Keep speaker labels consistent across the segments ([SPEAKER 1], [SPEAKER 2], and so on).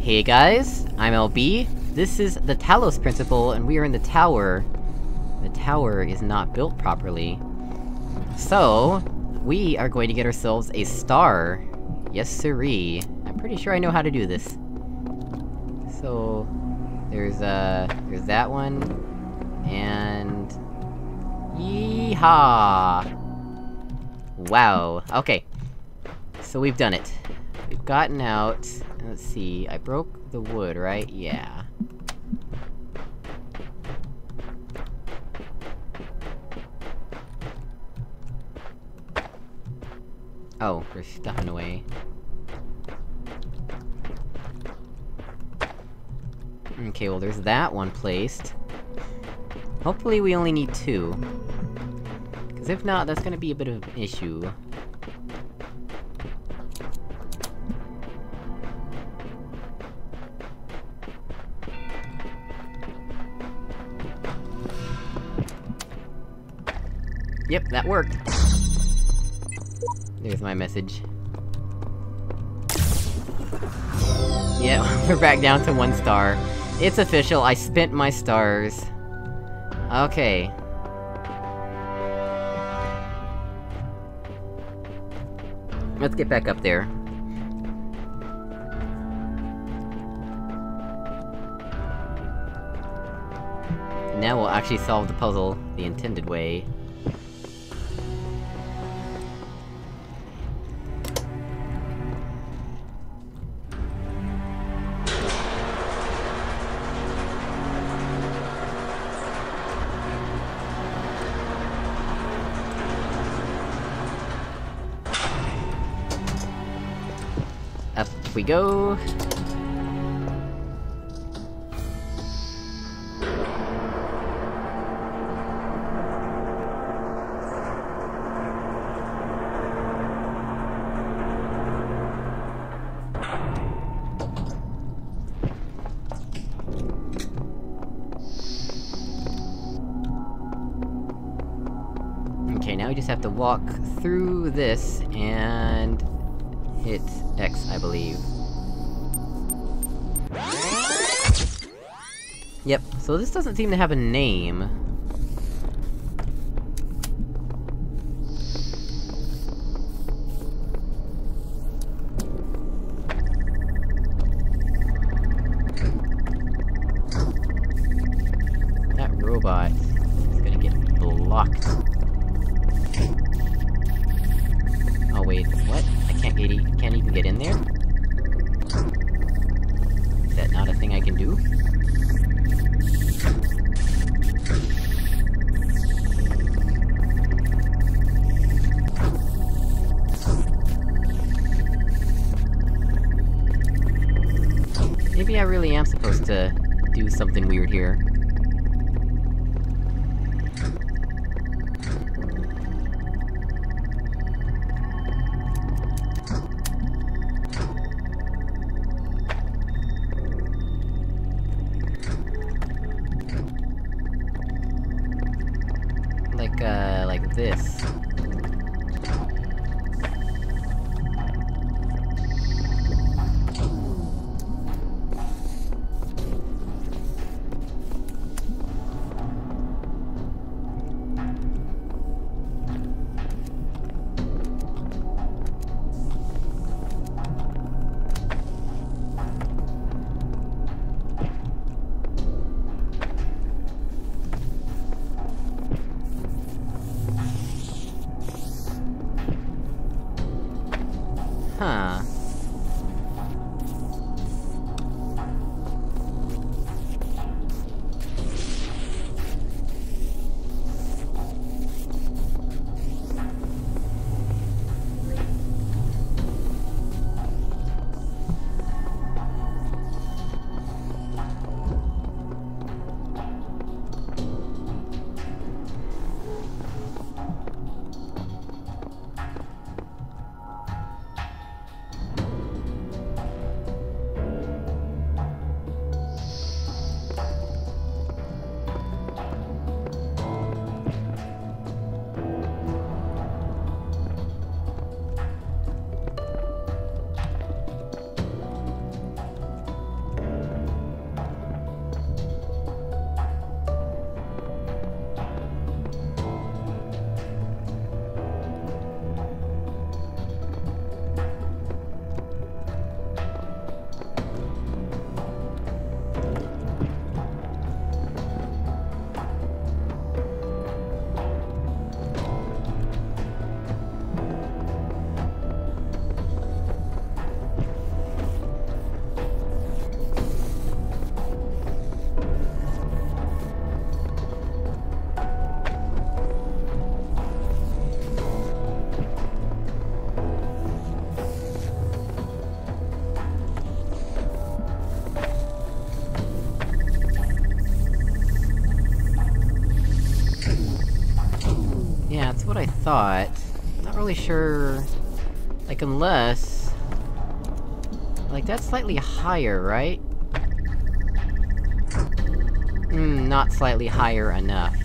[SPEAKER 1] Hey guys, I'm LB. This is the Talos Principle, and we are in the tower. The tower is not built properly. So, we are going to get ourselves a star. Yes siree. I'm pretty sure I know how to do this. So... There's, uh... There's that one... And... Yeehaw! Wow, okay. So we've done it. We've gotten out... Let's see, I broke the wood, right? Yeah. Oh, we're stuffing away. Okay, well there's that one placed. Hopefully we only need two. Cause if not, that's gonna be a bit of an issue. Yep, that worked! There's my message. Yeah, we're back down to one star. It's official, I spent my stars. Okay. Let's get back up there. Now we'll actually solve the puzzle the intended way. Go. Okay, now we just have to walk through this, and... hit X, I believe. Yep, so this doesn't seem to have a name. That robot is gonna get blocked. Oh wait, what? I can't get e can't even get in there? Here. Like, uh, like this. Thought. Not really sure... Like, unless... Like, that's slightly higher, right? Hmm, not slightly higher enough.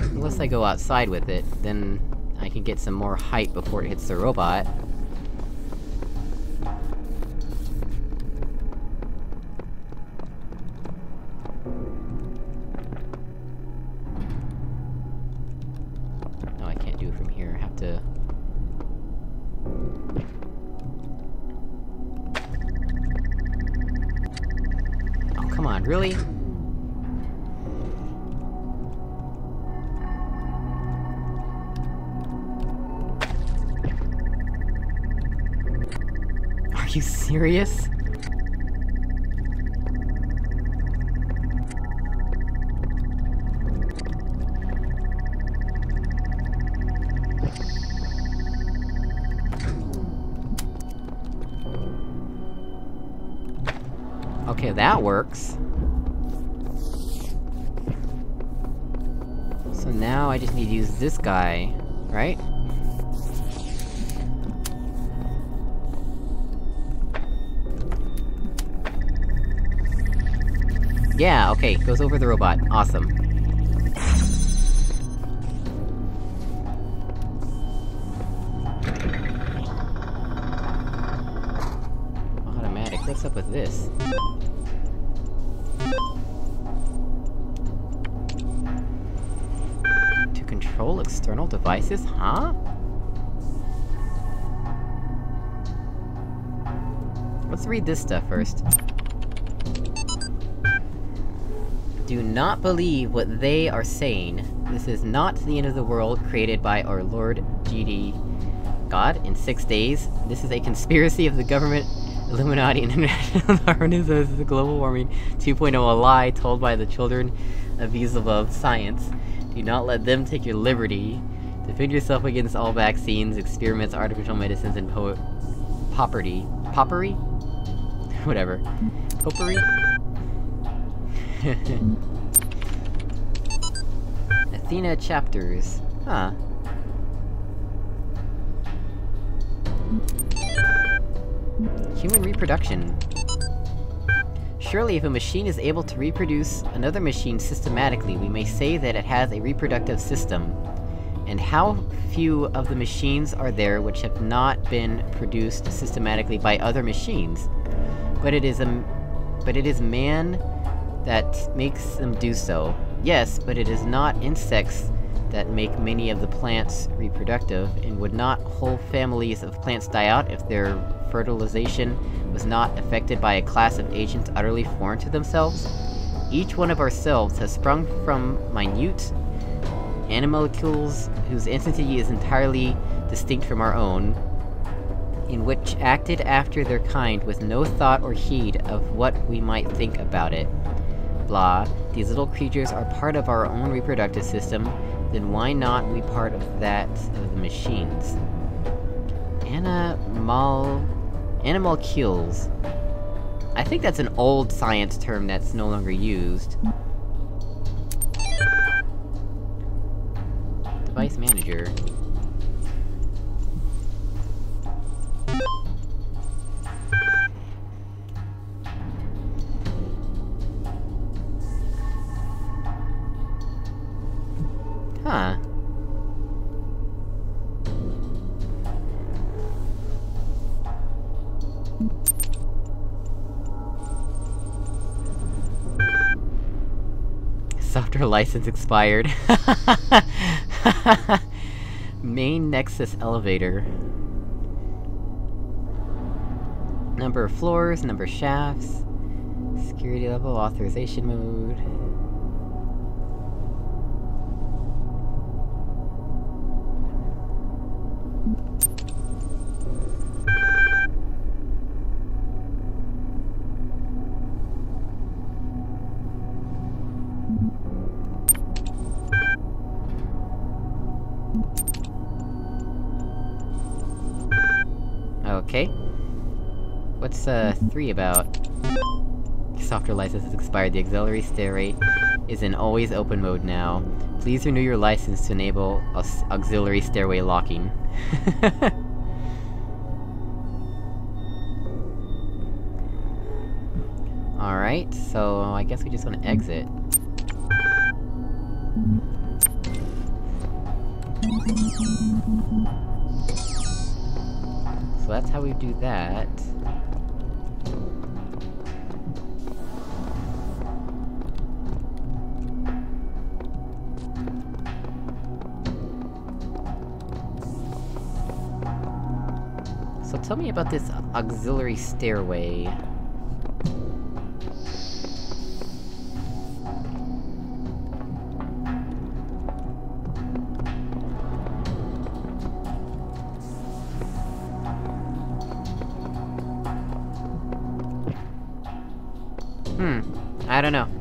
[SPEAKER 1] Unless I go outside with it, then I can get some more height before it hits the robot. Come on, really? Are you serious? This guy, right? Yeah, okay, goes over the robot. Awesome. Automatic, what's up with this? External devices, huh? Let's read this stuff first. Do not believe what they are saying. This is not the end of the world created by our Lord GD God in six days. This is a conspiracy of the government, Illuminati, and international. This is a global warming 2.0, a lie told by the children of above science. Do not let them take your liberty. Defend yourself against all vaccines, experiments, artificial medicines, and po- poverty. Poppery? Whatever. Popery? Athena chapters. Huh. Human reproduction. Surely if a machine is able to reproduce another machine systematically, we may say that it has a reproductive system. And how few of the machines are there which have not been produced systematically by other machines? But it is a... but it is man that makes them do so. Yes, but it is not insects that make many of the plants reproductive, and would not whole families of plants die out if their fertilization was not affected by a class of agents utterly foreign to themselves? Each one of ourselves has sprung from minute animalcules whose entity is entirely distinct from our own, in which acted after their kind with no thought or heed of what we might think about it. Blah, these little creatures are part of our own reproductive system, then why not we part of that of the machines? Animal... Animalcules. I think that's an old science term that's no longer used. Device manager. License expired. Main Nexus elevator. Number of floors, number of shafts, security level, authorization mode. Uh, 3 about? Software license has expired. The auxiliary stairway is in always open mode now. Please renew your license to enable auxiliary stairway locking. Alright, so I guess we just wanna exit. So that's how we do that. Tell me about this auxiliary stairway. Hmm. I don't know.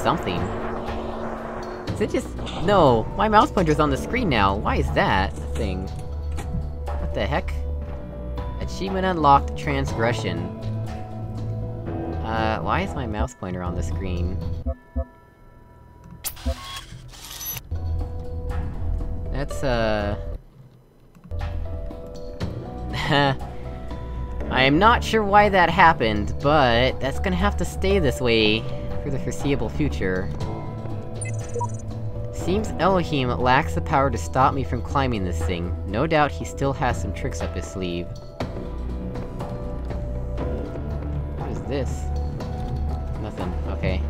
[SPEAKER 1] Something. Is it just- No! My mouse pointer's on the screen now! Why is that thing? What the heck? Achievement unlocked, transgression. Uh, why is my mouse pointer on the screen? That's, uh... I am not sure why that happened, but that's gonna have to stay this way for the foreseeable future. Seems Elohim lacks the power to stop me from climbing this thing. No doubt he still has some tricks up his sleeve. What is this? Nothing. Okay.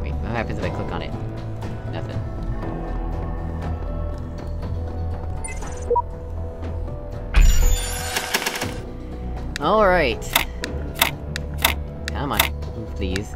[SPEAKER 1] Wait, what happens if I click on it? Nothing. Alright. Come on, please.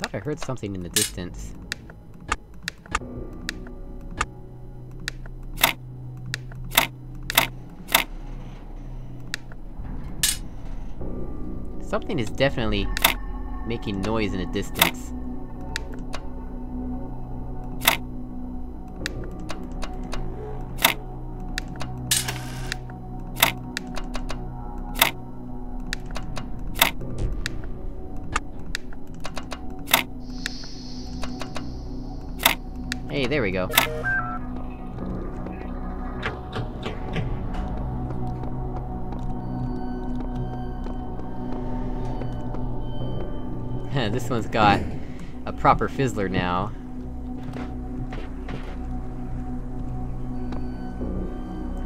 [SPEAKER 1] I thought I heard something in the distance. Something is definitely making noise in the distance. There we go. this one's got a proper fizzler now.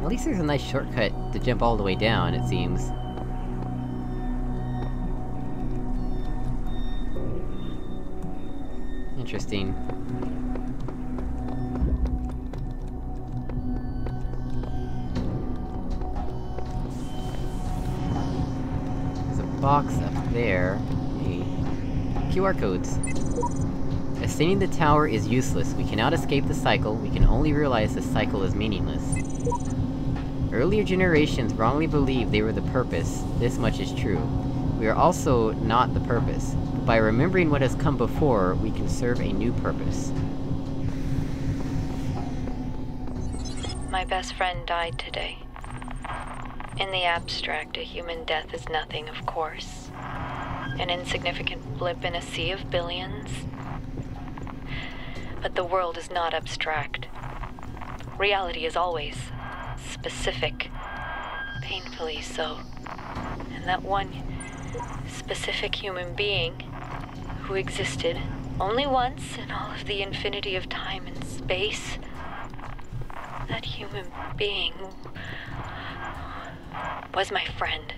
[SPEAKER 1] At least there's a nice shortcut to jump all the way down, it seems. Interesting. Box up there. Hey. QR codes. Ascending the tower is useless. We cannot escape the cycle, we can only realize the cycle is meaningless. Earlier generations wrongly believed they were the purpose, this much is true. We are also not the purpose. But by remembering what has come before, we can serve a new purpose.
[SPEAKER 2] My best friend died today. In the abstract, a human death is nothing, of course. An insignificant blip in a sea of billions. But the world is not abstract. Reality is always specific. Painfully so. And that one specific human being who existed only once in all of the infinity of time and space. That human being was my friend.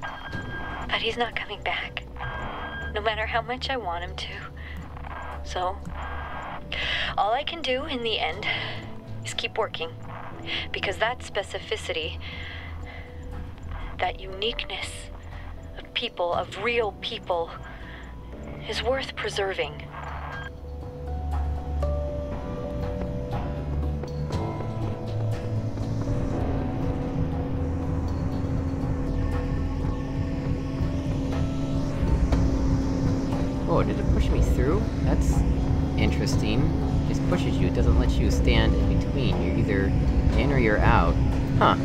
[SPEAKER 2] But he's not coming back, no matter how much I want him to. So, all I can do in the end is keep working. Because that specificity, that uniqueness of people, of real people, is worth preserving.
[SPEAKER 1] Through? That's... interesting. Just pushes you, it doesn't let you stand in between. You're either in or you're out. Huh.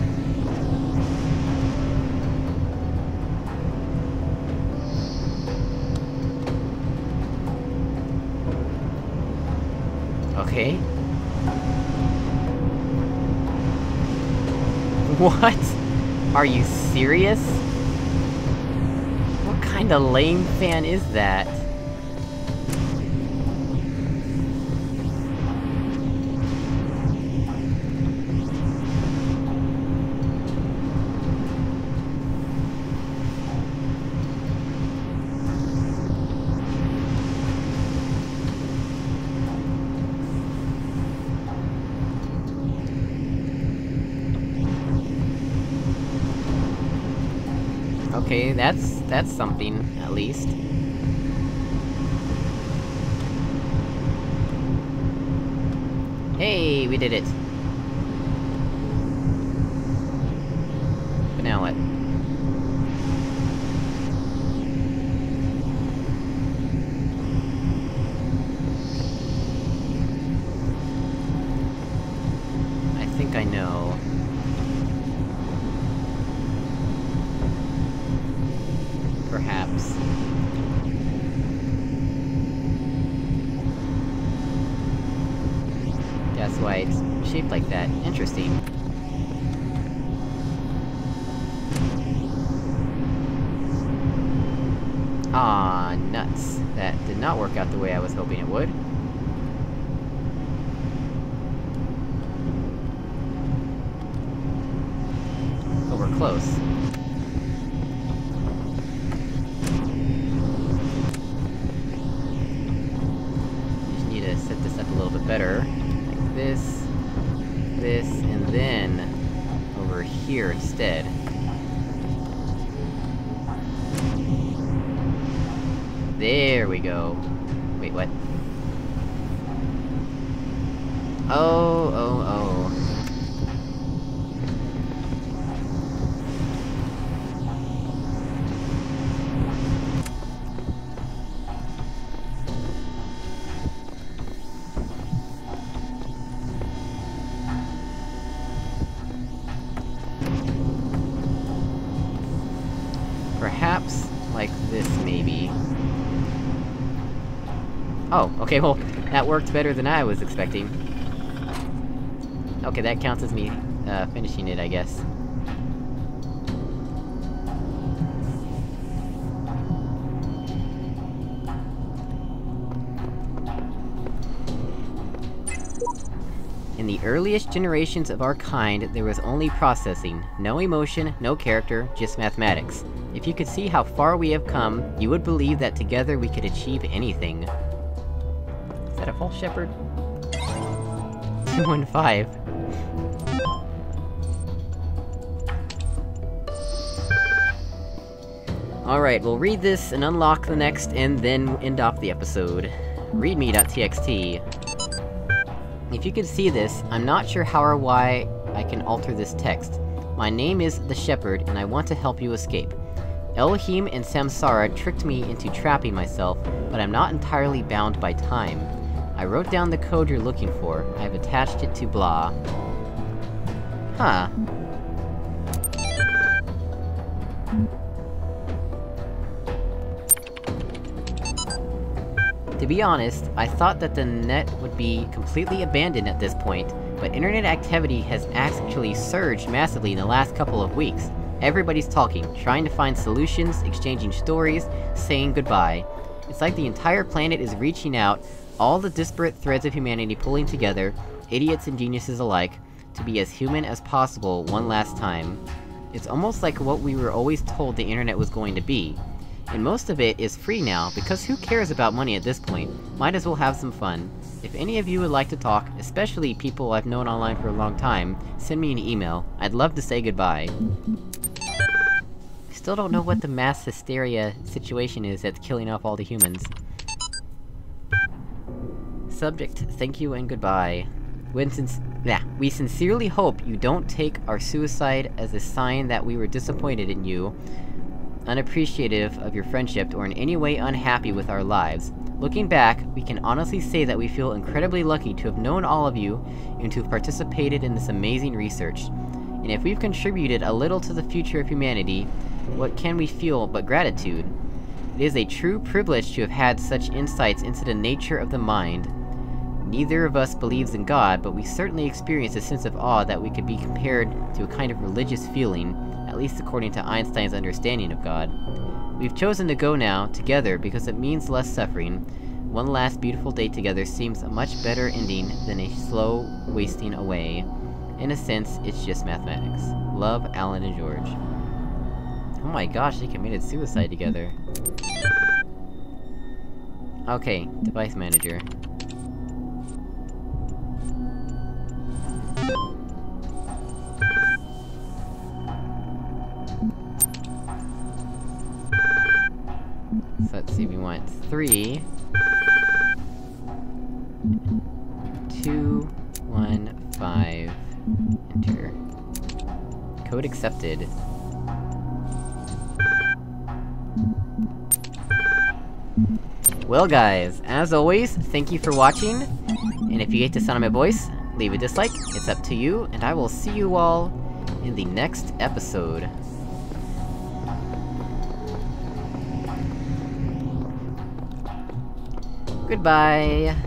[SPEAKER 1] Okay. What? Are you serious? What kind of lame fan is that? Okay, that's... that's something, at least. Hey, we did it! But now what? I think I know. Perhaps. That's why it's shaped like that. Interesting. Ah, nuts. That did not work out the way I was hoping it would. But we're close. Oh, oh, oh. Perhaps, like this, maybe. Oh, okay, well, that worked better than I was expecting. Okay, that counts as me, uh, finishing it, I guess. In the earliest generations of our kind, there was only processing. No emotion, no character, just mathematics. If you could see how far we have come, you would believe that together we could achieve anything. Is that a false shepherd? 215. Alright, we'll read this and unlock the next, and then end off the episode. Readme.txt. If you could see this, I'm not sure how or why I can alter this text. My name is the Shepherd, and I want to help you escape. Elohim and Samsara tricked me into trapping myself, but I'm not entirely bound by time. I wrote down the code you're looking for, I've attached it to blah. Huh. To be honest, I thought that the net would be completely abandoned at this point, but internet activity has actually surged massively in the last couple of weeks. Everybody's talking, trying to find solutions, exchanging stories, saying goodbye. It's like the entire planet is reaching out, all the disparate threads of humanity pulling together, idiots and geniuses alike, to be as human as possible one last time. It's almost like what we were always told the internet was going to be. And most of it is free now, because who cares about money at this point? Might as well have some fun. If any of you would like to talk, especially people I've known online for a long time, send me an email. I'd love to say goodbye. Still don't know what the mass hysteria situation is that's killing off all the humans. Subject, thank you and goodbye. When since- we sincerely hope you don't take our suicide as a sign that we were disappointed in you, unappreciative of your friendship, or in any way unhappy with our lives. Looking back, we can honestly say that we feel incredibly lucky to have known all of you, and to have participated in this amazing research. And if we've contributed a little to the future of humanity, what can we feel but gratitude? It is a true privilege to have had such insights into the nature of the mind. Neither of us believes in God, but we certainly experience a sense of awe that we could be compared to a kind of religious feeling, at least according to Einstein's understanding of God. We've chosen to go now, together, because it means less suffering. One last beautiful day together seems a much better ending than a slow wasting away. In a sense, it's just mathematics. Love, Alan and George. Oh my gosh, they committed suicide together. Okay, device manager. See, we want three... Two, one, five, enter. Code accepted. Well guys, as always, thank you for watching, and if you hate the sound of my voice, leave a dislike, it's up to you, and I will see you all in the next episode. Goodbye!